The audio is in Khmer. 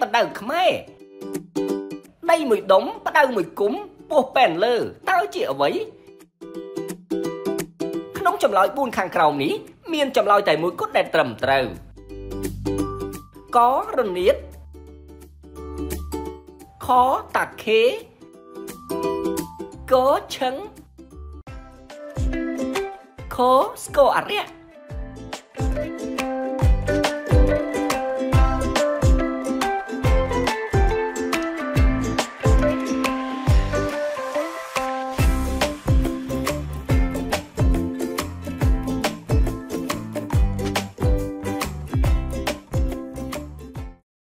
បដៅខ្មែរដីមួយដុំបដៅមួយគុំពោះប៉ែនលើតើជាអ្វីក្នុងចម្លើយ4ខាងក្រោមនេះមានចម្លើយតែមួយគត់ដែលត្រឹមត្រូវករនៀតខតាខេកឈឹងខស្គរអរិយ